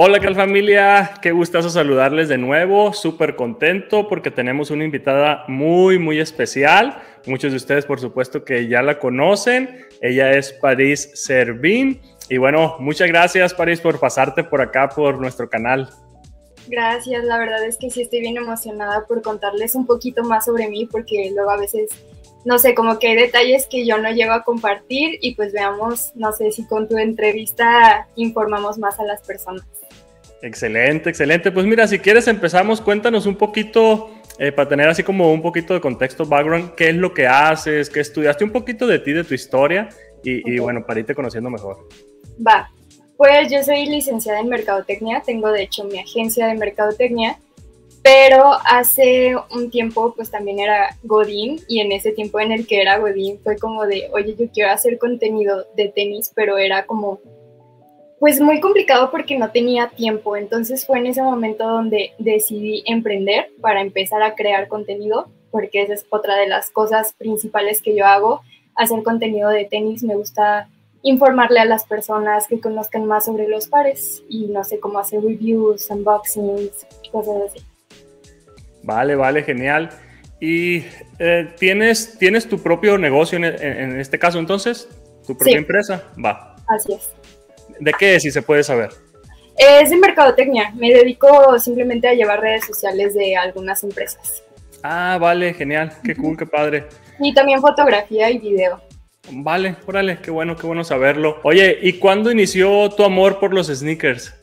Hola, ¿qué tal familia? Qué gustazo saludarles de nuevo. Súper contento porque tenemos una invitada muy, muy especial. Muchos de ustedes, por supuesto, que ya la conocen. Ella es Paris Servín. Y bueno, muchas gracias, Paris, por pasarte por acá, por nuestro canal. Gracias, la verdad es que sí estoy bien emocionada por contarles un poquito más sobre mí, porque luego a veces, no sé, como que hay detalles que yo no llego a compartir y pues veamos, no sé si con tu entrevista informamos más a las personas. Excelente, excelente. Pues mira, si quieres empezamos, cuéntanos un poquito, eh, para tener así como un poquito de contexto, background, qué es lo que haces, qué estudiaste, un poquito de ti, de tu historia y, y bueno, para irte conociendo mejor. Va, pues yo soy licenciada en Mercadotecnia, tengo de hecho mi agencia de Mercadotecnia, pero hace un tiempo pues también era Godín y en ese tiempo en el que era Godín fue como de, oye, yo quiero hacer contenido de tenis, pero era como pues muy complicado porque no tenía tiempo. Entonces fue en ese momento donde decidí emprender para empezar a crear contenido, porque esa es otra de las cosas principales que yo hago, hacer contenido de tenis. Me gusta informarle a las personas que conozcan más sobre los pares y no sé cómo hacer reviews, unboxings, cosas así. Vale, vale, genial. ¿Y eh, ¿tienes, tienes tu propio negocio en, este caso entonces? ¿Tu propia empresa? Va. Así es. ¿De qué es, si se puede saber? Es de mercadotecnia. Me dedico simplemente a llevar redes sociales de algunas empresas. Ah, vale, genial. Qué cool, qué padre. Y también fotografía y video. Vale, órale, qué bueno, qué bueno saberlo. Oye, ¿y cuándo inició tu amor por los sneakers?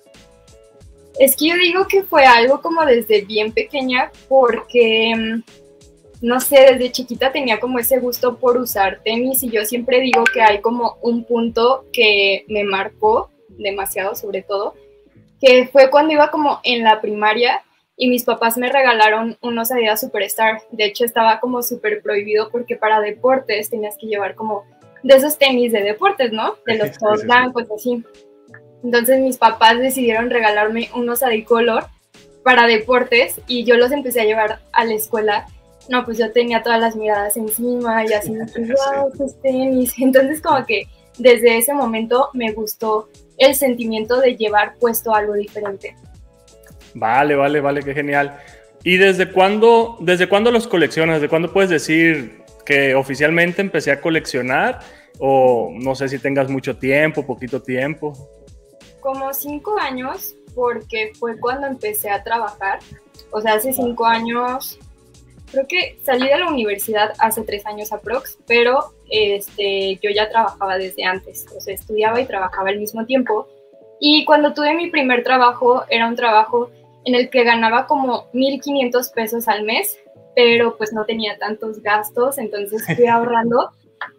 Es que yo digo que fue algo como desde bien pequeña, porque, mm, no sé, desde chiquita tenía como ese gusto por usar tenis y yo siempre digo que hay como un punto que me marcó demasiado, sobre todo, que fue cuando iba como en la primaria y mis papás me regalaron unos Adidas Superstar. De hecho, estaba como súper prohibido porque para deportes tenías que llevar como de esos tenis de deportes, ¿no? De los todos blancos, así. Entonces mis papás decidieron regalarme unos Adicolor para deportes y yo los empecé a llevar a la escuela. No, pues yo tenía todas las miradas encima y así, wow, estos tenis. Entonces como que desde ese momento me gustó el sentimiento de llevar puesto algo diferente. Vale, vale, vale, qué genial. ¿Y desde cuándo, desde cuándo los coleccionas? ¿Desde cuándo puedes decir que oficialmente empecé a coleccionar? O no sé si tengas mucho tiempo, poquito tiempo. Como cinco años, porque fue cuando empecé a trabajar. O sea, hace cinco años, creo que salí de la universidad hace tres años aprox, pero este, yo ya trabajaba desde antes. O sea, estudiaba y trabajaba al mismo tiempo. Y cuando tuve mi primer trabajo, era un trabajo en el que ganaba como 1.500 pesos al mes, pero pues no tenía tantos gastos, entonces fui ahorrando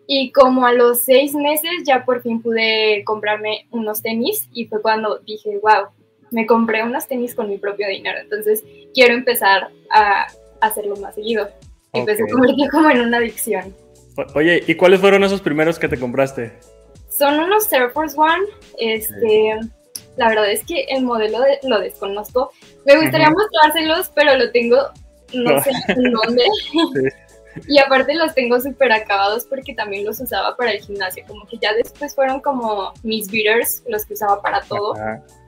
y como a los seis meses ya por fin pude comprarme unos tenis y fue cuando dije, wow, me compré unos tenis con mi propio dinero, entonces quiero empezar a hacerlo más seguido. Y pues se convirtió como en una adicción. Oye, ¿y cuáles fueron esos primeros que te compraste? Son unos Air Force One, este, la verdad es que el modelo lo desconozco. Me gustaría mostrárselos, pero lo tengo, no, sé en dónde. Y aparte los tengo súper acabados porque también los usaba para el gimnasio. Como que ya después fueron como mis beaters, los que usaba para todo.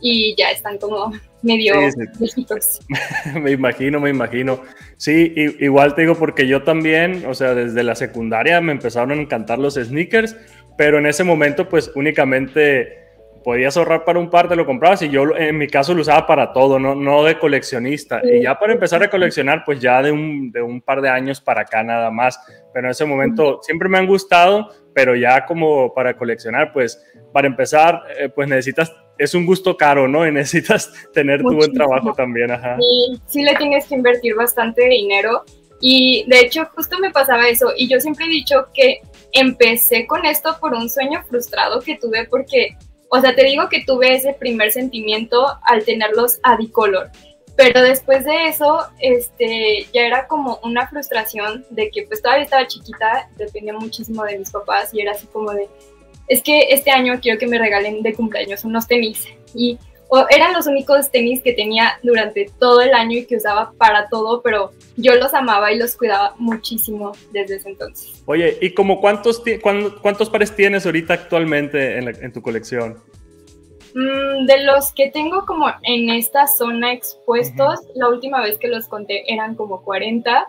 Y ya están como medio viejitos. me imagino, me imagino. Sí, igual te digo porque yo también, o sea, desde la secundaria me empezaron a encantar los sneakers, pero en ese momento pues únicamente podías ahorrar para un par, te lo comprabas y yo en mi caso lo usaba para todo, no, no de coleccionista. Y ya para empezar a coleccionar, pues ya de un, de un par de años para acá nada más. Pero en ese momento siempre me han gustado, pero ya como para coleccionar, pues para empezar, eh, pues necesitas, es un gusto caro, ¿no? Y necesitas tener tu buen trabajo también, ajá. Sí, sí le tienes que invertir bastante dinero. Y de hecho justo me pasaba eso. Y yo siempre he dicho que empecé con esto por un sueño frustrado que tuve porque o sea, te digo que tuve ese primer sentimiento al tenerlos adicolor, pero después de eso, este, ya era como una frustración de que pues todavía estaba chiquita, dependía muchísimo de mis papás y era así como de, es que este año quiero que me regalen de cumpleaños unos tenis y eran los únicos tenis que tenía durante todo el año y que usaba para todo, pero yo los amaba y los cuidaba muchísimo desde ese entonces. Oye, ¿y como cuántos, cuántos pares tienes ahorita actualmente en, tu colección? Mm, de los que tengo como en esta zona expuestos, la última vez que los conté eran como 40,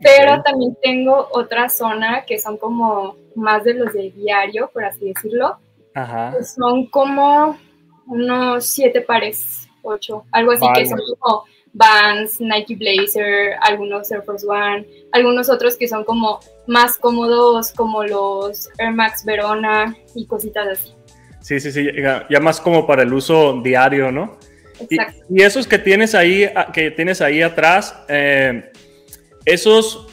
pero también tengo otra zona que son como más de los de diario, por así decirlo. Ajá. son como unos siete pares, ocho, algo así que son como Vans, Nike Blazer, algunos Air Force One, algunos otros que son como más cómodos, como los Air Max Verona y cositas así. Sí, sí, sí, ya, más como para el uso diario, ¿no? Exacto. Y, esos que tienes ahí, que tienes ahí atrás, eh, esos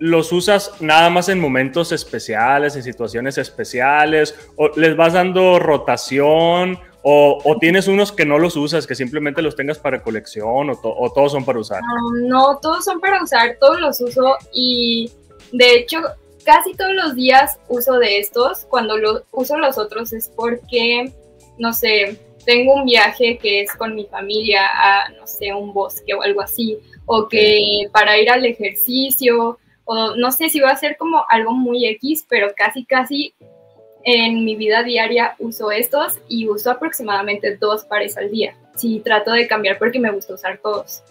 los usas nada más en momentos especiales, en situaciones especiales, o les vas dando rotación, o, tienes unos que no los usas, que simplemente los tengas para colección, o, todos son para usar. no, todos son para usar, todos los uso y de hecho casi todos los días uso de estos. Cuando lo, uso los otros es porque, no sé, tengo un viaje que es con mi familia a, no sé, un bosque o algo así, o que para ir al ejercicio, o no sé si va a ser como algo muy X, pero casi, casi en mi vida diaria uso estos y uso aproximadamente dos pares al día. Sí, trato de cambiar porque me gusta usar todos.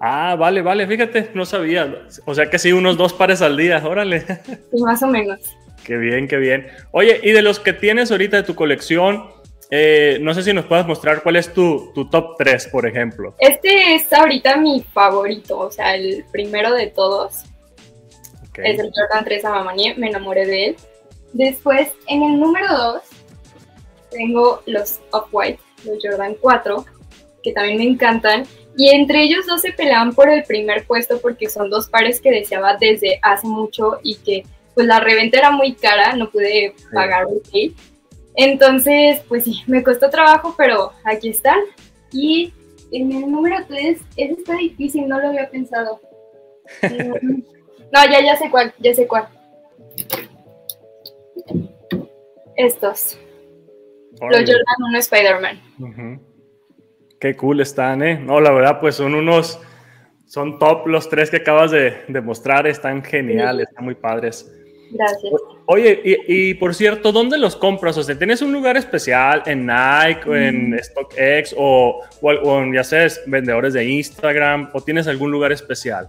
Ah, vale, vale, fíjate, no sabía. O sea que sí, unos dos pares al día, órale. Sí, más o menos. Qué bien, qué bien. Oye, y de los que tienes ahorita de tu colección, eh, no sé si nos puedes mostrar cuál es tu, top 3, por ejemplo. Este es ahorita mi favorito, o sea, el primero de todos. Es el Jordan 3 Amamanie, me enamoré de él. Después, en el número 2, tengo los Off-White, los Jordan 4, que también me encantan. Y entre ellos dos se peleaban por el primer puesto porque son dos pares que deseaba desde hace mucho y que pues la reventa era muy cara, no pude pagar sí. Entonces, pues sí, me costó trabajo, pero aquí están. Y en el número 3, ese está difícil, no lo había pensado. No, ya, ya sé cuál, ya sé cuál. Estos. Los Jordan 1 Spider-Man. Qué cool están, ¿eh? No, la verdad, pues son unos, son top los tres que acabas de, mostrar, están geniales, están muy padres. Gracias. Oye, y, por cierto, ¿dónde los compras? O sea, ¿tienes un lugar especial en Nike o en mm. StockX o, o, ya sabes, vendedores de Instagram o tienes algún lugar especial?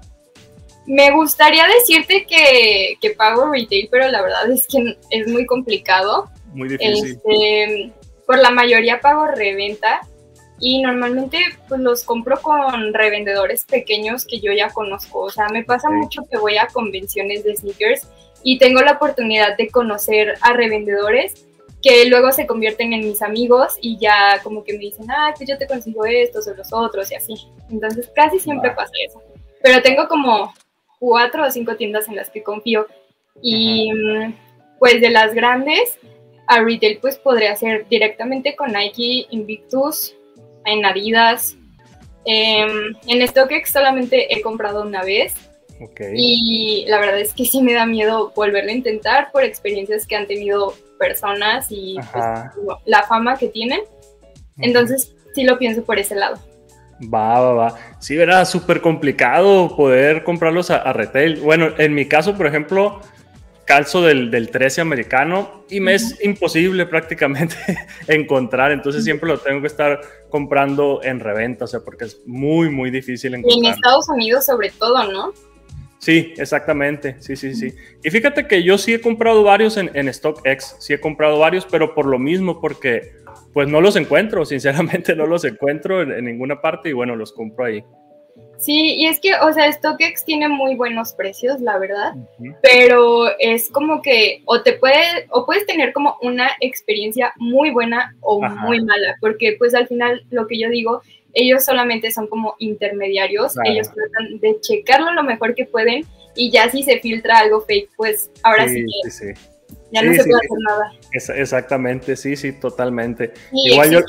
Me gustaría decirte que, que, pago retail, pero la verdad es que es muy complicado. Muy difícil. Este, por la mayoría pago reventa y normalmente pues los compro con revendedores pequeños que yo ya conozco. O sea, me pasa mucho que voy a convenciones de sneakers y tengo la oportunidad de conocer a revendedores que luego se convierten en mis amigos y ya como que me dicen, ah, pues yo te consigo estos o los otros y así. Entonces casi siempre pasa eso. Pero tengo como cuatro o cinco tiendas en las que confío y mm, pues de las grandes a retail pues podría ser directamente con Nike, Invictus, en Adidas. Em, en StockX solamente he comprado una vez. Y la verdad es que sí me da miedo volverlo a intentar por experiencias que han tenido personas y pues, la fama que tienen. Entonces sí lo pienso por ese lado. Va, va, va. Sí, era súper complicado poder comprarlos a, retail. Bueno, en mi caso, por ejemplo, calzo del, del 13 americano y me es imposible prácticamente encontrar, entonces siempre lo tengo que estar comprando en reventa, o sea, porque es muy, muy difícil encontrar. Y en Estados Unidos sobre todo, ¿no? Sí, exactamente, sí, sí, sí. Y fíjate que yo sí he comprado varios en, en StockX, sí he comprado varios, pero por lo mismo, porque pues no los encuentro, sinceramente no los encuentro en ninguna parte y bueno, los compro ahí. Sí, y es que, o sea, StockX tiene muy buenos precios, la verdad, pero es como que o te puede, o puedes tener como una experiencia muy buena o muy mala, porque pues al final lo que yo digo, ellos solamente son como intermediarios, ellos tratan de checarlo lo mejor que pueden y ya si se filtra algo fake, pues ahora sí, que ya no se puede hacer nada. exactamente, sí, sí, totalmente. Y Igual yo...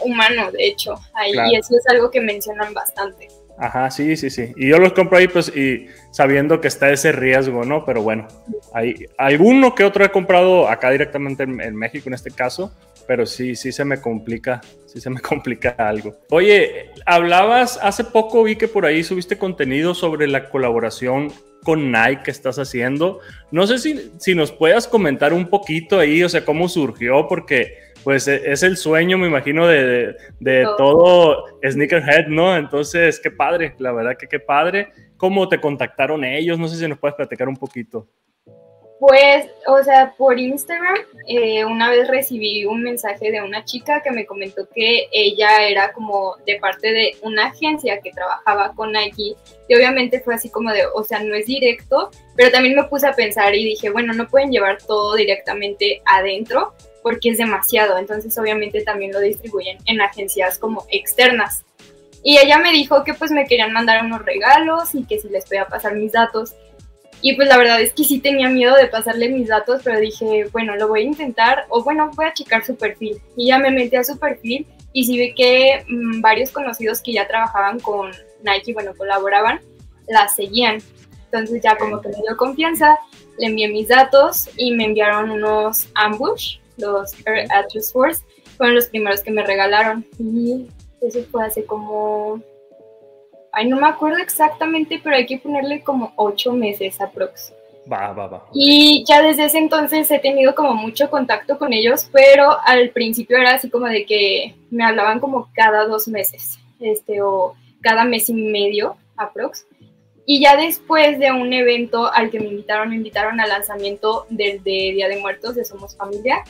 humano, de hecho, ahí, y eso es algo que mencionan bastante. Ajá, sí, sí, sí. Y yo los compro ahí, pues, y sabiendo que está ese riesgo, ¿no? Pero bueno, hay alguno que otro he comprado acá directamente en, México, en este caso, pero sí, sí se me complica, sí se me complica algo. Oye, hablabas, hace poco vi que por ahí subiste contenido sobre la colaboración con Nike que estás haciendo. No sé si, si nos puedas comentar un poquito ahí, o sea, cómo surgió, porque pues e, es el sueño, me imagino, de, de, todo Sneakerhead, ¿no? Entonces, qué padre, la verdad que qué padre. ¿Cómo te contactaron ellos? No sé si nos puedes platicar un poquito. Pues, o sea, por Instagram, eh, una vez recibí un mensaje de una chica que me comentó que ella era como de parte de una agencia que trabajaba con Nike y obviamente fue así como de, o sea, no es directo, pero también me puse a pensar y dije, bueno, no pueden llevar todo directamente adentro porque es demasiado, entonces obviamente también lo distribuyen en agencias como externas. Y ella me dijo que pues me querían mandar unos regalos y que si les podía pasar mis datos. Y pues la verdad es que sí tenía miedo de pasarle mis datos, pero dije, bueno, lo voy a intentar o bueno, voy a checar su perfil. Y ya me metí a su perfil y sí vi que mm, varios conocidos que ya trabajaban con Nike, bueno, colaboraban, la seguían. Entonces ya como que me dio confianza, le envié mis datos y me enviaron unos ambush, los Air Atlas Force, fueron los primeros que me regalaron. Y eso fue hace como Ay, no me acuerdo exactamente, pero hay que ponerle como ocho meses aprox. Va, va, va. Y ya desde ese entonces he tenido como mucho contacto con ellos, pero al principio era así como de que me hablaban como cada dos meses, este, o cada mes y medio aprox. Y ya después de un evento al que me invitaron, me invitaron al lanzamiento del de Día de Muertos de Somos Familia,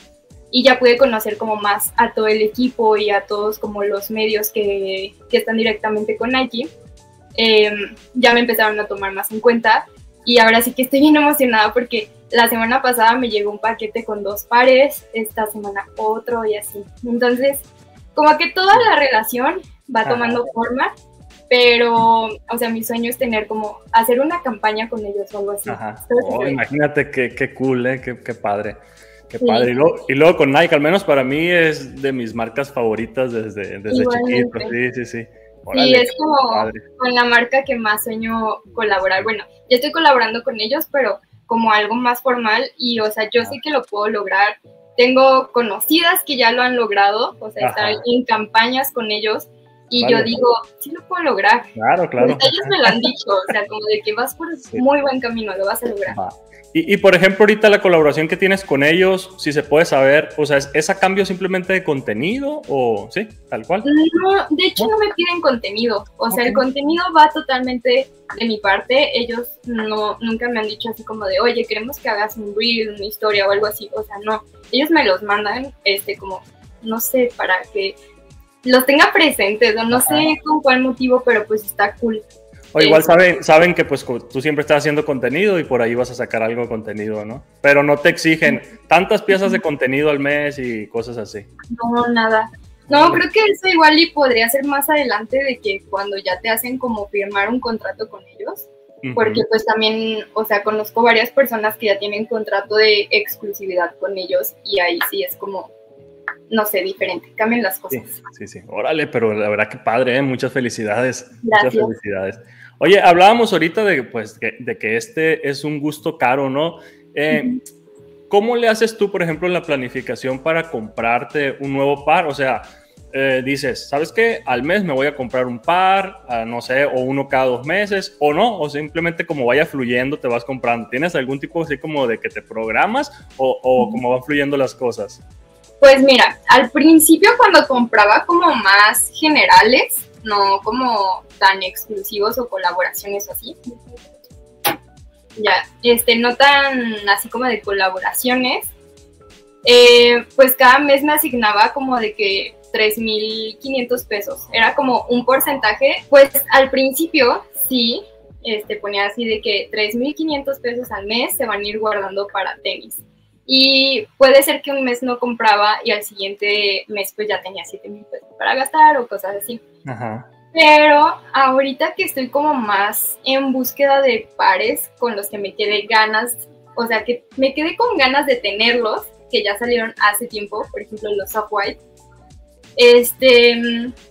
y ya pude conocer como más a todo el equipo y a todos como los medios que, que están directamente con Nike. Em, ya me empezaron a tomar más en cuenta y ahora sí que estoy bien emocionada porque la semana pasada me llegó un paquete con dos pares, esta semana otro y así. Entonces, como que toda la relación va tomando forma, pero, o sea, mi sueño es tener como, hacer una campaña con ellos o algo así. Oh, imagínate qué, qué cool, ¿eh? qué, qué padre. Qué padre. Y luego, y luego, con Nike, al menos para mí es de mis marcas favoritas desde, desde chiquito. Sí, sí, sí sí, es como con la marca que más sueño colaborar. Bueno, ya estoy colaborando con ellos, pero como algo más formal y, o sea, yo sé que lo puedo lograr. Tengo conocidas que ya lo han logrado, o sea, estar en campañas con ellos y yo digo, sí lo puedo lograr. Claro, claro. ellos me lo han dicho, o sea, como de que vas por muy buen camino, lo vas a lograr. Y, por ejemplo, ahorita la colaboración que tienes con ellos, si se puede saber, o sea, ¿es, a cambio simplemente de contenido o sí, tal cual? No, de hecho no. me piden contenido, o sea, el contenido va totalmente de mi parte, ellos no, nunca me han dicho así como de, oye, queremos que hagas un reel, una historia o algo así, o sea, no, ellos me los mandan, este, como, no sé, para que los tenga presentes, o no sé con cuál motivo, pero pues está cool. O igual saben, saben que pues tú siempre estás haciendo contenido y por ahí vas a sacar algo de contenido, ¿no? Pero no te exigen tantas piezas de contenido al mes y cosas así. No, nada. No, creo que eso igual y podría ser más adelante de que cuando ya te hacen como firmar un contrato con ellos, porque pues también, o sea, conozco varias personas que ya tienen contrato de exclusividad con ellos y ahí sí es como, no sé, diferente, cambian las cosas. Sí, sí, sí. Órale, pero la verdad que padre, ¿eh? muchas felicidades. Muchas felicidades. Oye, hablábamos ahorita de, pues, de que este es un gusto caro, ¿no? Eh, ¿Cómo le haces tú, por ejemplo, en la planificación para comprarte un nuevo par? O sea, eh, dices, ¿sabes qué? Al mes me voy a comprar un par, no sé, o uno cada dos meses, o no, o simplemente como vaya fluyendo te vas comprando. ¿Tienes algún tipo así como de que te programas o, o cómo van fluyendo las cosas? Pues mira, al principio cuando compraba como más generales, no como tan exclusivos o colaboraciones así. Ya, este, no tan así como de colaboraciones. Eh, pues cada mes me asignaba como de que 3.500 pesos. Era como un porcentaje. Pues al principio sí, este, ponía así de que 3.500 pesos al mes se van a ir guardando para tenis. Y puede ser que un mes no compraba y al siguiente mes pues ya tenía 7.000 pesos para gastar o cosas así. Ajá. Pero ahorita que estoy como más en búsqueda de pares con los que me quedé ganas, o sea, que me quedé con ganas de tenerlos, que ya salieron hace tiempo, por ejemplo los Off-White, este,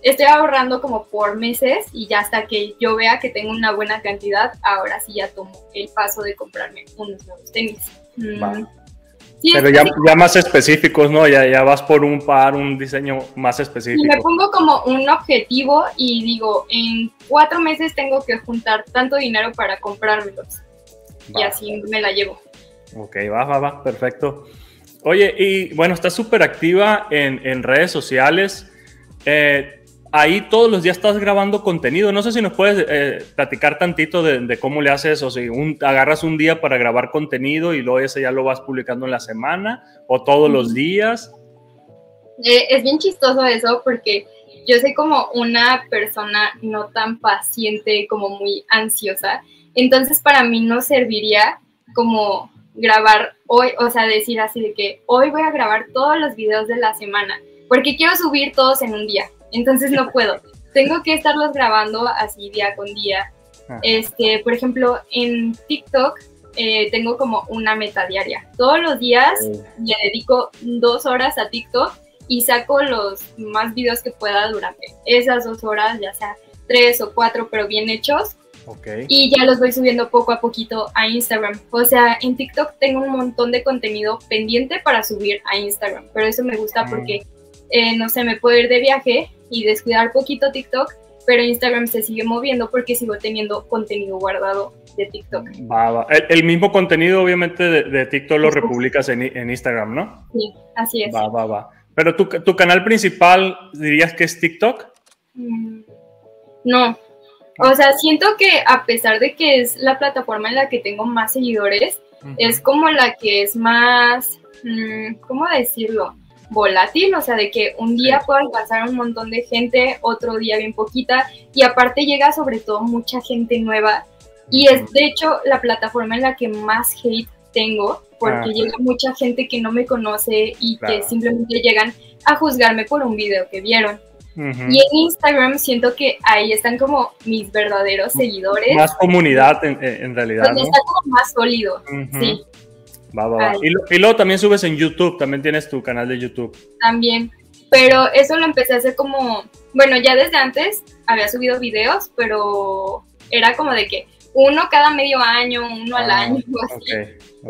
estoy ahorrando como por meses y ya hasta que yo vea que tengo una buena cantidad, ahora sí ya tomo el paso de comprarme unos nuevos tenis. Mm. Pero ya, más específicos, ¿no? Ya, ya vas por un par, un diseño más específico. Y me pongo como un objetivo y digo, en cuatro meses tengo que juntar tanto dinero para comprármelos. Y así me la llevo. Ok, va, va, va, perfecto. Oye, y bueno, estás súper activa en, en, redes sociales. Eh, ahí todos los días estás grabando contenido. No sé si nos puedes eh, platicar tantito de, cómo le haces, o si un, agarras un día para grabar contenido y luego ese ya lo vas publicando en la semana o todos los días. Eh, es bien chistoso eso porque yo soy como una persona no tan paciente, como muy ansiosa. Entonces para mí no serviría como grabar hoy, o sea, decir así de que hoy voy a grabar todos los videos de la semana, porque quiero subir todos en un día, entonces no puedo. Tengo que estarlos grabando así día con día. Este, por ejemplo, en TikTok eh, tengo como una meta diaria. Todos los días le dedico dos horas a TikTok y saco los más videos que pueda durante esas dos horas, ya sea tres o cuatro, pero bien hechos. Y ya los voy subiendo poco a poquito a Instagram. O sea, en TikTok tengo un montón de contenido pendiente para subir a Instagram, pero eso me gusta porque, eh, no sé, me puedo ir de viaje y descuidar poquito TikTok, pero Instagram se sigue moviendo porque sigo teniendo contenido guardado de TikTok. Va, El, mismo contenido, obviamente, de, TikTok lo republicas en, en, Instagram, ¿no? Sí, así es. Va, va, va. Pero tu, tu canal principal, ¿dirías que es TikTok? Mm, no. O sea, siento que a pesar de que es la plataforma en la que tengo más seguidores, es como la que es más, mm, ¿cómo decirlo? Volátil, o sea, de que un día puedo alcanzar un montón de gente, otro día bien poquita, y aparte llega sobre todo mucha gente nueva. Y es de hecho la plataforma en la que más hate tengo, porque ah, llega mucha gente que no me conoce y que simplemente llegan a juzgarme por un video que vieron. Y en Instagram siento que ahí están como mis verdaderos seguidores. Más comunidad en, realidad. Donde está como más sólido, sí. Va, va, va. Y, luego también subes en YouTube, también tienes tu canal de YouTube. También, pero eso lo empecé a hacer como, bueno, ya desde antes había subido videos, pero era como de que uno cada medio año, uno al ah, año, así.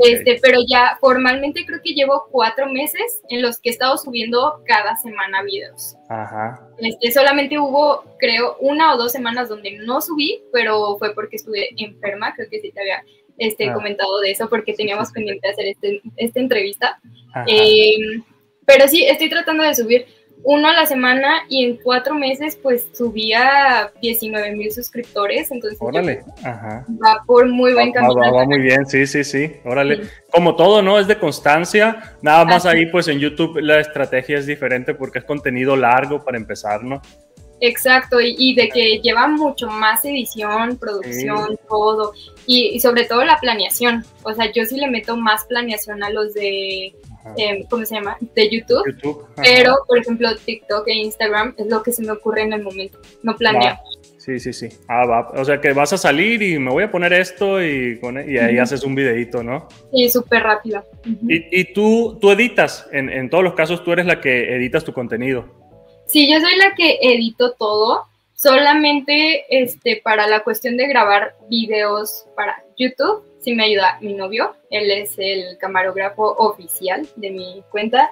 Este, pero ya formalmente creo que llevo cuatro meses en los que he estado subiendo cada semana videos. Ajá. Este, solamente hubo, creo, una o dos semanas donde no subí, pero fue porque estuve enferma, creo que sí te había este, ah. comentado de eso, porque teníamos pendiente hacer este, esta entrevista. Eh, pero sí, estoy tratando de subir uno a la semana y en cuatro meses pues subía 19 mil suscriptores, entonces órale, va por muy buen camino. Va, muy bien, sí, sí, sí, órale. Como todo, ¿no? Es de constancia, nada más ahí pues en YouTube la estrategia es diferente porque es contenido largo para empezar, ¿no? Exacto, y, de que lleva mucho más edición, producción, todo, y, sobre todo la planeación. O sea, yo sí le meto más planeación a los de Em, ¿cómo se llama? De YouTube. pero, por ejemplo, TikTok e Instagram es lo que se me ocurre en el momento. No planeo. Sí, sí, sí. Ah, va. O sea que vas a salir y me voy a poner esto y, y ahí haces un videito, ¿no? Sí, súper rápido. ¿Y, y, tú, tú editas? En, en todos los casos tú eres la que editas tu contenido. Sí, yo soy la que edito todo. Solamente este, para la cuestión de grabar videos para YouTube sí me ayuda mi novio, él es el camarógrafo oficial de mi cuenta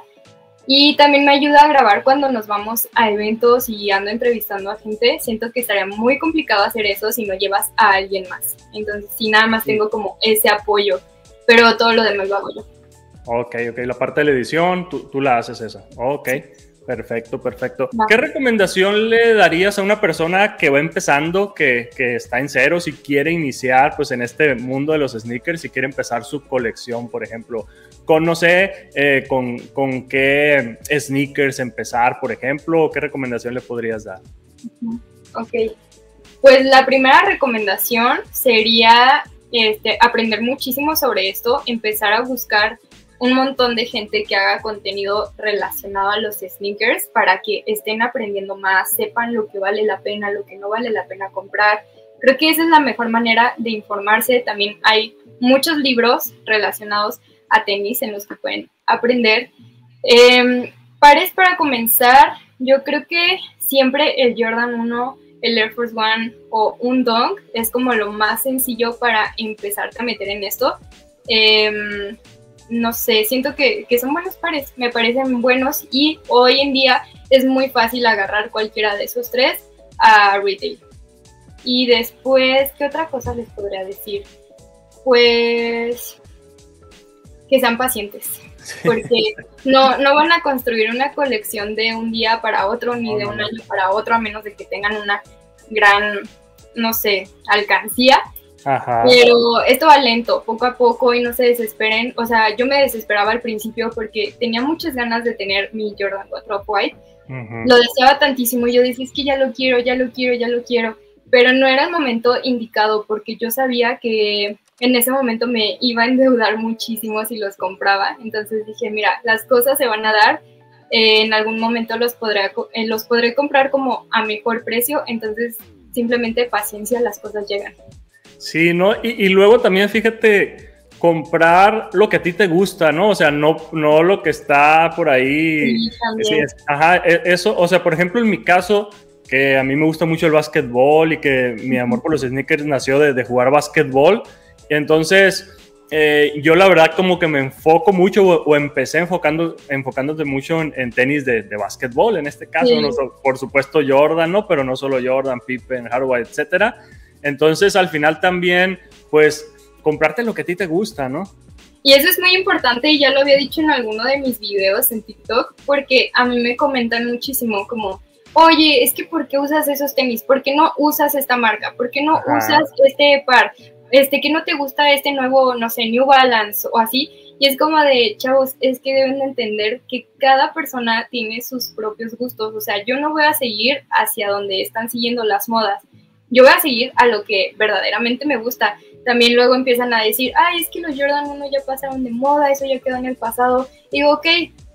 y también me ayuda a grabar cuando nos vamos a eventos y ando entrevistando a gente. Siento que estaría muy complicado hacer eso si no llevas a alguien más. Entonces, sí, nada más tengo como ese apoyo, pero todo lo demás lo hago yo. Ok, ok, la parte de la edición, tú, tú la haces esa. Ok. Perfecto, perfecto. ¿Qué recomendación le darías a una persona que va empezando, que, que, está en cero, si quiere iniciar pues en este mundo de los sneakers, si quiere empezar su colección, por ejemplo? Con, no sé, eh, con, con, qué sneakers empezar, por ejemplo, ¿qué recomendación le podrías dar? Ok, pues la primera recomendación sería este, aprender muchísimo sobre esto, empezar a buscar un montón de gente que haga contenido relacionado a los sneakers para que estén aprendiendo más, sepan lo que vale la pena, lo que no vale la pena comprar. Creo que esa es la mejor manera de informarse. También hay muchos libros relacionados a tenis en los que pueden aprender. Eh, pares para comenzar, yo creo que siempre el Jordan 1, el Air Force One o un Dunk es como lo más sencillo para empezarte a meter en esto. Eh, no sé, siento que, son buenos pares, me parecen buenos y hoy en día es muy fácil agarrar cualquiera de esos tres a retail. Y después, ¿qué otra cosa les podría decir? Pues que sean pacientes, porque no, no van a construir una colección de un día para otro ni de un año para otro, a menos de que tengan una gran, no sé, alcancía. Pero esto va lento, poco a poco y no se desesperen. O sea, yo me desesperaba al principio porque tenía muchas ganas de tener mi Jordan 4 White. Lo deseaba tantísimo y yo decía, es que ya lo quiero, ya lo quiero, ya lo quiero. Pero no era el momento indicado porque yo sabía que en ese momento me iba a endeudar muchísimo si los compraba. Entonces dije, mira, las cosas se van a dar. Eh, en algún momento los podré, eh, los podré comprar como a mejor precio. Entonces, simplemente paciencia, las cosas llegan. Sí, ¿no? Y, luego también fíjate, comprar lo que a ti te gusta, ¿no? O sea, no, no lo que está por ahí. Sí, ajá, e, eso, o sea, por ejemplo, en mi caso, que a mí me gusta mucho el básquetbol y que mi amor por los sneakers nació de, de jugar básquetbol. Entonces, eh, yo la verdad como que me enfoco mucho o, empecé enfocando, enfocándote mucho en, tenis de, de básquetbol, en este caso, por supuesto Jordan, ¿no? Pero no solo Jordan, Pippen, Hardaway, etcétera. Entonces, al final también, pues, comprarte lo que a ti te gusta, ¿no? Y eso es muy importante y ya lo había dicho en alguno de mis videos en TikTok, porque a mí me comentan muchísimo como, oye, es que ¿por qué usas esos tenis? ¿Por qué no usas esta marca? ¿Por qué no usas este par? Este, que no te gusta este nuevo, no sé, New Balance o así? Y es como de, chavos, es que deben de entender que cada persona tiene sus propios gustos. O sea, yo no voy a seguir hacia donde están siguiendo las modas yo voy a seguir a lo que verdaderamente me gusta. También luego empiezan a decir, ay, es que los Jordan 1 ya pasaron de moda, eso ya quedó en el pasado. digo, ok,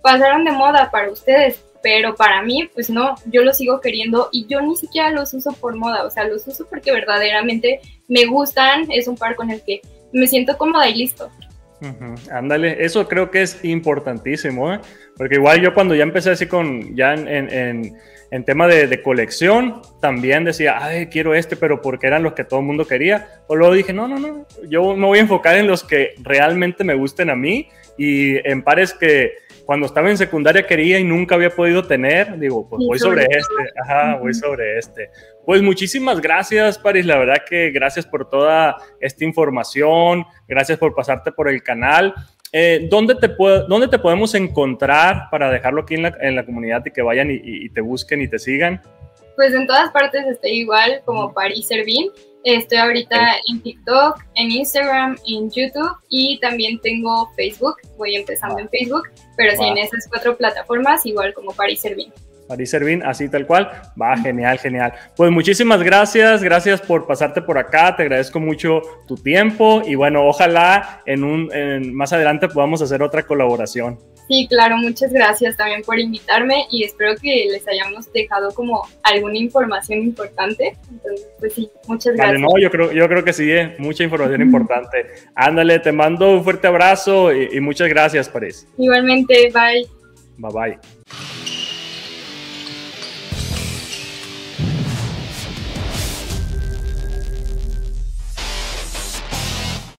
pasaron de moda para ustedes, pero para mí, pues no, yo los sigo queriendo y yo ni siquiera los uso por moda, o sea, los uso porque verdaderamente me gustan, es un par con el que me siento cómoda y listo. Ándale, eso creo que es importantísimo, ¿eh? porque igual yo cuando ya empecé así con, ya en en tema de, colección, también decía, ay, quiero este, pero porque eran los que todo el mundo quería. O luego dije, no, no, no, yo me voy a enfocar en los que realmente me gusten a mí y en pares que cuando estaba en secundaria quería y nunca había podido tener, digo, pues voy sobre este, ajá, voy sobre este. Pues muchísimas gracias, Paris, la verdad que gracias por toda esta información, gracias por pasarte por el canal. Eh, ¿dónde, te ¿Dónde te podemos encontrar para dejarlo aquí en la, en la comunidad y que vayan y, te busquen y te sigan? Pues en todas partes estoy igual como Paris Servín. Estoy ahorita en TikTok, en Instagram, en YouTube y también tengo Facebook. Voy empezando en Facebook, pero sí en esas cuatro plataformas igual como Paris Servín. Paris Servín, así tal cual. Va, genial, genial. Pues muchísimas gracias, gracias por pasarte por acá, te agradezco mucho tu tiempo y bueno, ojalá en un más adelante podamos hacer otra colaboración. Sí, claro, muchas gracias también por invitarme y espero que les hayamos dejado como alguna información importante. Entonces, pues sí, muchas gracias. no, yo creo, yo creo que sí, eh, mucha información importante. Ándale, te mando un fuerte abrazo y, y muchas gracias, Paris. Igualmente, bye. Bye bye.